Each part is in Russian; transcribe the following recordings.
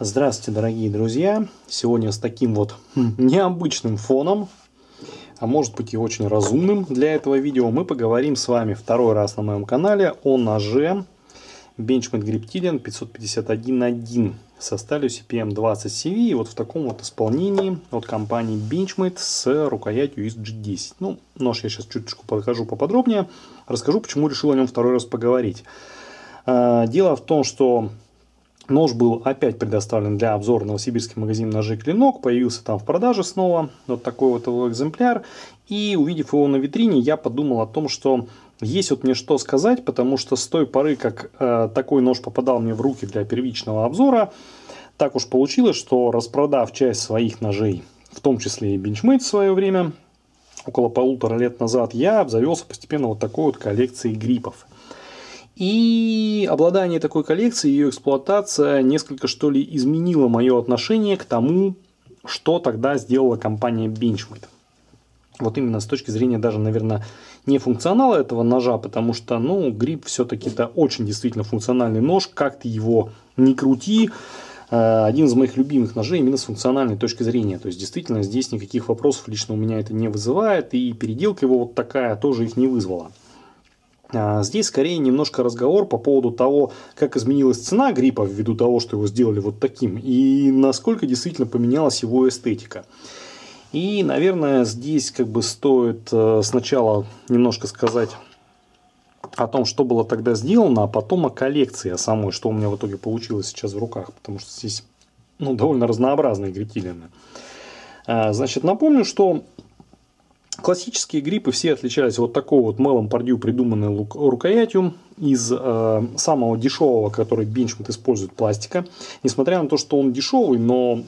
Здравствуйте, дорогие друзья! Сегодня с таким вот необычным фоном, а может быть и очень разумным для этого видео, мы поговорим с вами второй раз на моем канале о ноже Benchmade Griptilian 551.1 со сталью CPM20CV и вот в таком вот исполнении от компании Benchmade с рукоятью из G10. Ну, нож я сейчас чуточку покажу поподробнее, расскажу, почему решил о нем второй раз поговорить. А, дело в том, что Нож был опять предоставлен для обзора Новосибирский магазин ножей Клинок. Появился там в продаже снова. Вот такой вот его экземпляр. И увидев его на витрине, я подумал о том, что есть вот мне что сказать, потому что с той поры, как э, такой нож попадал мне в руки для первичного обзора, так уж получилось, что распродав часть своих ножей, в том числе и бенчмейт в свое время, около полутора лет назад, я обзавелся постепенно вот такой вот коллекцией гриппов. И обладание такой коллекцией, ее эксплуатация несколько что ли изменила мое отношение к тому, что тогда сделала компания Benchmade. Вот именно с точки зрения даже, наверное, не функционала этого ножа, потому что, ну, грипп все-таки это очень действительно функциональный нож, как ты его не крути, э, один из моих любимых ножей именно с функциональной точки зрения. То есть, действительно, здесь никаких вопросов лично у меня это не вызывает, и переделка его вот такая тоже их не вызвала. А, здесь скорее немножко разговор по поводу того, как изменилась цена гриппа ввиду того, что его сделали вот таким, и насколько действительно поменялась его эстетика. И, наверное, здесь как бы стоит э, сначала немножко сказать о том, что было тогда сделано, а потом о коллекции, о самой, что у меня в итоге получилось сейчас в руках, потому что здесь ну, довольно разнообразные гретилины. А, значит, напомню, что Классические гриппы все отличались вот такой вот мелом пардью придуманной рукоятью из э, самого дешевого, который Benchmade использует пластика. Несмотря на то, что он дешевый, но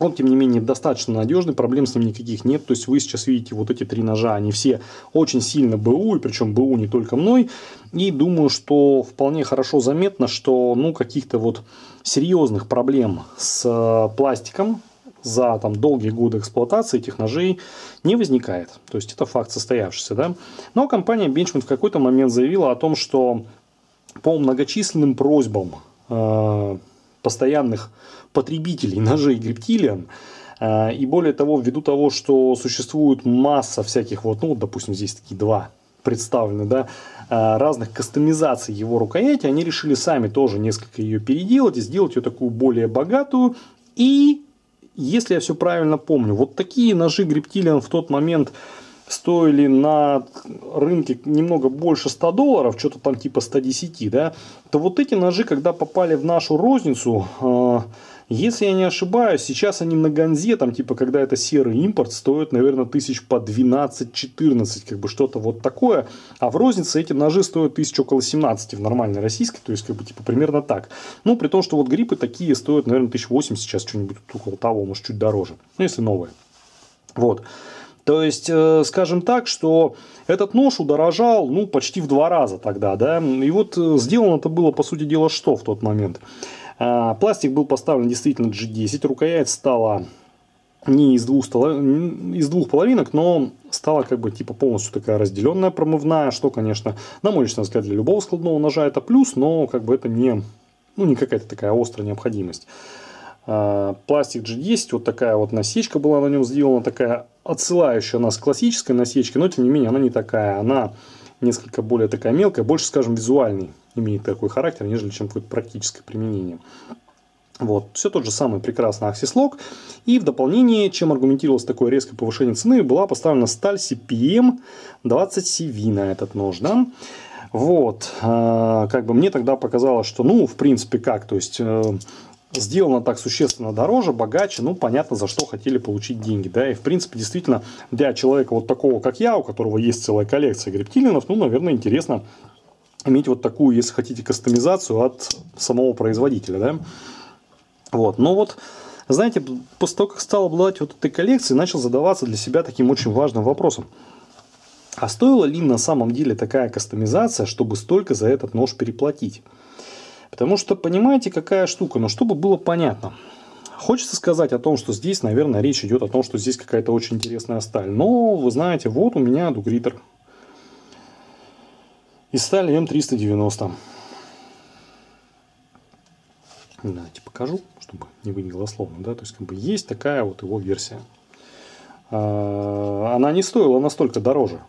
он, тем не менее, достаточно надежный, проблем с ним никаких нет. То есть вы сейчас видите вот эти три ножа, они все очень сильно БУ, и причем БУ не только мной. И думаю, что вполне хорошо заметно, что ну, каких-то вот серьезных проблем с э, пластиком за там, долгие годы эксплуатации этих ножей не возникает. То есть это факт состоявшийся. Да? Но компания Benchmade в какой-то момент заявила о том, что по многочисленным просьбам э, постоянных потребителей ножей Griptilian э, и более того, ввиду того, что существует масса всяких, вот, ну, допустим, здесь такие два представлены, да, э, разных кастомизаций его рукояти, они решили сами тоже несколько ее переделать и сделать ее такую более богатую и если я все правильно помню, вот такие ножи Гриптилиан в тот момент стоили на рынке немного больше 100 долларов, что-то там типа 110, да, то вот эти ножи, когда попали в нашу розницу, э, если я не ошибаюсь, сейчас они на Ганзе, там типа, когда это серый импорт, стоят, наверное, тысяч по 12-14, как бы что-то вот такое. А в рознице эти ножи стоят тысяч около 17 в нормальной российской, то есть, как бы, типа, примерно так. Ну, при том, что вот гриппы такие стоят, наверное, 1080 сейчас, что-нибудь около того, может, чуть дороже. Ну, если новые. Вот. То есть, э, скажем так, что этот нож удорожал ну, почти в два раза тогда. Да? И вот э, сделано это было, по сути дела, что в тот момент? А, пластик был поставлен действительно G10, рукоять стала не из двух, стола, из двух половинок, но стала как бы типа полностью такая разделенная промывная, что, конечно, на мой личный взгляд, для любого складного ножа это плюс, но как бы это не, ну, не какая-то такая острая необходимость. А, пластик G10, вот такая вот насечка была на нем сделана, такая отсылающая нас к классической насечке, но тем не менее она не такая, она несколько более такая мелкая, больше, скажем, визуальный имеет такой характер, нежели чем какое-то практическое применение. Вот, все тот же самый прекрасный аксислог. И в дополнение, чем аргументировалось такое резкое повышение цены, была поставлена сталь CPM 20CV на этот нож. Да? Вот, э, как бы мне тогда показалось, что, ну, в принципе, как, то есть, э, сделано так существенно дороже, богаче, ну, понятно, за что хотели получить деньги, да, и, в принципе, действительно, для человека вот такого, как я, у которого есть целая коллекция грептилинов, ну, наверное, интересно иметь вот такую, если хотите, кастомизацию от самого производителя. Да? Вот. Но вот, знаете, после того, как стал обладать вот этой коллекцией, начал задаваться для себя таким очень важным вопросом. А стоила ли на самом деле такая кастомизация, чтобы столько за этот нож переплатить? Потому что, понимаете, какая штука, но чтобы было понятно. Хочется сказать о том, что здесь, наверное, речь идет о том, что здесь какая-то очень интересная сталь. Но, вы знаете, вот у меня дугритер из стали М390. Давайте покажу, чтобы не быть голословно. Да? То есть, как бы есть такая вот его версия. А, она не стоила настолько дороже.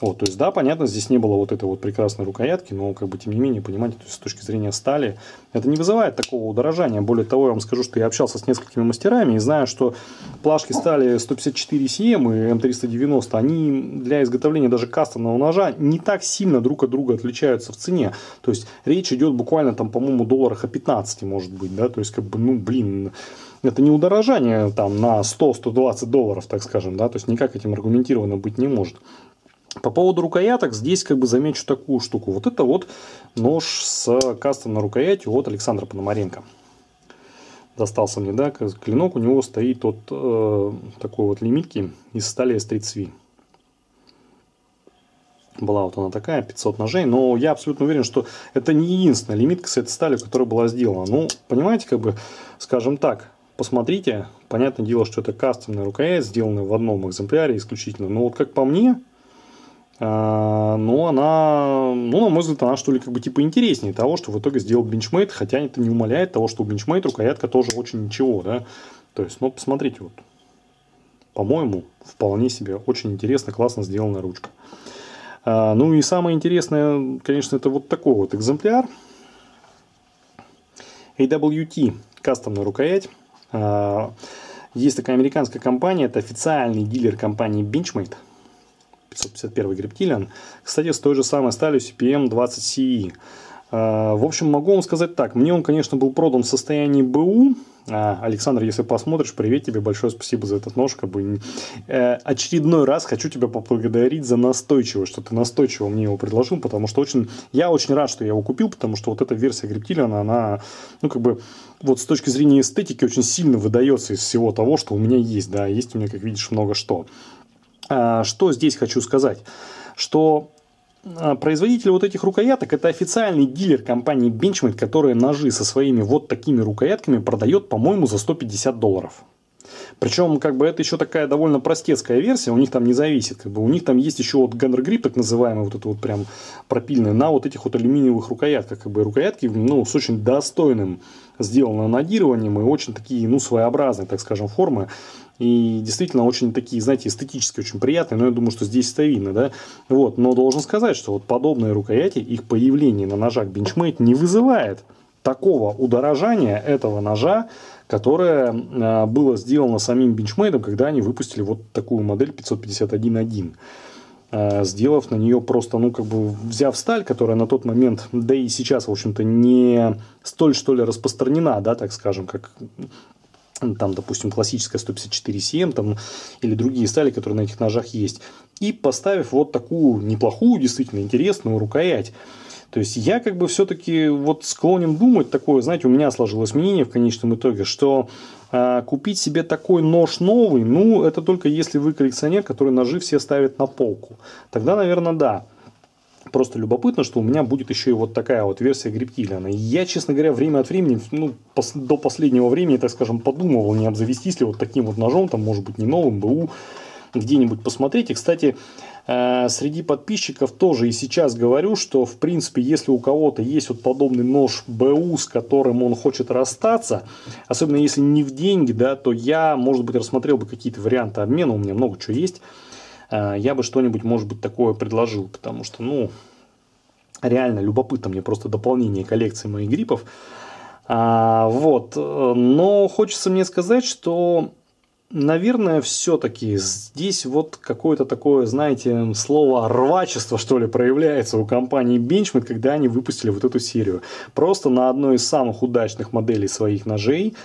Вот, то есть, да, понятно, здесь не было вот этой вот прекрасной рукоятки, но, как бы, тем не менее, понимаете, то есть, с точки зрения стали, это не вызывает такого удорожания. Более того, я вам скажу, что я общался с несколькими мастерами и знаю, что плашки стали 154 CM и M390, они для изготовления даже кастомного ножа не так сильно друг от друга отличаются в цене. То есть, речь идет буквально там, по-моему, долларах о 15, может быть, да, то есть, как бы, ну, блин, это не удорожание там на 100-120 долларов, так скажем, да, то есть никак этим аргументированно быть не может. По поводу рукояток, здесь как бы замечу такую штуку. Вот это вот нож с кастомной рукоятью от Александра Пономаренко. Достался мне, да, клинок у него стоит от э, такой вот лимитки из стали S30V. Была вот она такая, 500 ножей, но я абсолютно уверен, что это не единственная лимитка с этой сталью, которая была сделана. Ну, понимаете, как бы, скажем так, посмотрите, понятное дело, что это кастомная рукоять, сделанная в одном экземпляре исключительно, но вот как по мне, но она, ну, на мой взгляд, она что ли как бы типа интереснее того, что в итоге сделал Benchmade, хотя это не умаляет того, что у Benchmade рукоятка тоже очень ничего, да. То есть, ну, посмотрите, вот, по-моему, вполне себе очень интересно, классно сделанная ручка. А, ну и самое интересное, конечно, это вот такой вот экземпляр. AWT, кастомная рукоять. А, есть такая американская компания, это официальный дилер компании Benchmade. 551 грептилиан. Кстати, с той же самой сталью CPM 20 CE. В общем, могу вам сказать так. Мне он, конечно, был продан в состоянии БУ. А, Александр, если посмотришь, привет тебе, большое спасибо за этот нож. Как бы, э, очередной раз хочу тебя поблагодарить за настойчивость, что ты настойчиво мне его предложил, потому что очень, я очень рад, что я его купил, потому что вот эта версия Грептилиана, она, ну, как бы, вот с точки зрения эстетики очень сильно выдается из всего того, что у меня есть, да, есть у меня, как видишь, много что. А, что здесь хочу сказать? Что а, производитель вот этих рукояток это официальный дилер компании Benchmade, которая ножи со своими вот такими рукоятками продает, по-моему, за 150 долларов. Причем, как бы, это еще такая довольно простецкая версия, у них там не зависит. Как бы, у них там есть еще вот Grip, так называемый, вот это вот прям пропильный, на вот этих вот алюминиевых рукоятках. Как бы, рукоятки, ну, с очень достойным сделанным нодированием и очень такие, ну, своеобразные, так скажем, формы. И действительно очень такие, знаете, эстетически очень приятные, но я думаю, что здесь это видно, да. Вот, но должен сказать, что вот подобные рукояти, их появление на ножах Benchmade не вызывает такого удорожания этого ножа, которое а, было сделано самим Benchmade, когда они выпустили вот такую модель 551.1 а, сделав на нее просто, ну, как бы взяв сталь, которая на тот момент, да и сейчас, в общем-то, не столь, что ли, распространена, да, так скажем, как там, допустим, классическая 154 CM там, или другие стали, которые на этих ножах есть, и поставив вот такую неплохую, действительно интересную рукоять. То есть я как бы все-таки вот склонен думать такое, знаете, у меня сложилось мнение в конечном итоге, что э, купить себе такой нож новый, ну это только если вы коллекционер, который ножи все ставит на полку. Тогда, наверное, да. Просто любопытно, что у меня будет еще и вот такая вот версия Гриптилиана. Я, честно говоря, время от времени, ну, пос, до последнего времени, так скажем, подумывал, не обзавестись ли вот таким вот ножом, там, может быть, не новым, БУ, где-нибудь посмотреть. И, кстати, э, среди подписчиков тоже и сейчас говорю, что, в принципе, если у кого-то есть вот подобный нож БУ, с которым он хочет расстаться, особенно если не в деньги, да, то я, может быть, рассмотрел бы какие-то варианты обмена, у меня много чего есть. Э, я бы что-нибудь, может быть, такое предложил, потому что, ну, реально любопытно мне просто дополнение коллекции моих гриппов. А, вот, но хочется мне сказать, что Наверное, все-таки здесь вот какое-то такое, знаете, слово рвачество, что ли, проявляется у компании Benchmade, когда они выпустили вот эту серию. Просто на одной из самых удачных моделей своих ножей Э,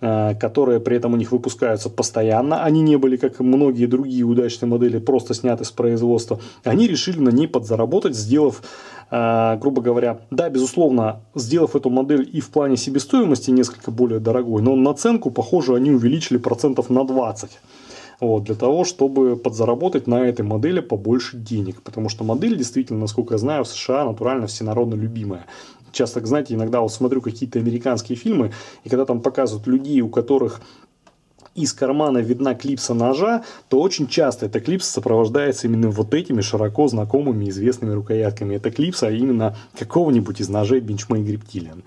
которые при этом у них выпускаются постоянно, они не были, как многие другие удачные модели, просто сняты с производства, они решили на ней подзаработать, сделав, э, грубо говоря, да, безусловно, сделав эту модель и в плане себестоимости несколько более дорогой, но наценку, похоже, они увеличили процентов на 20. Вот, для того, чтобы подзаработать на этой модели побольше денег. Потому что модель действительно, насколько я знаю, в США натурально всенародно любимая часто, знаете, иногда вот смотрю какие-то американские фильмы, и когда там показывают людей, у которых из кармана видна клипса ножа, то очень часто эта клипса сопровождается именно вот этими широко знакомыми известными рукоятками. Это клипса именно какого-нибудь из ножей Benchmade Reptilian.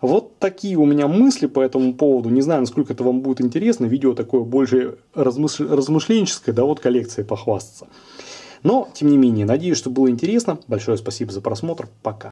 Вот такие у меня мысли по этому поводу. Не знаю, насколько это вам будет интересно. Видео такое больше размыш... размышленческое, да, вот коллекция похвастаться. Но, тем не менее, надеюсь, что было интересно. Большое спасибо за просмотр. Пока.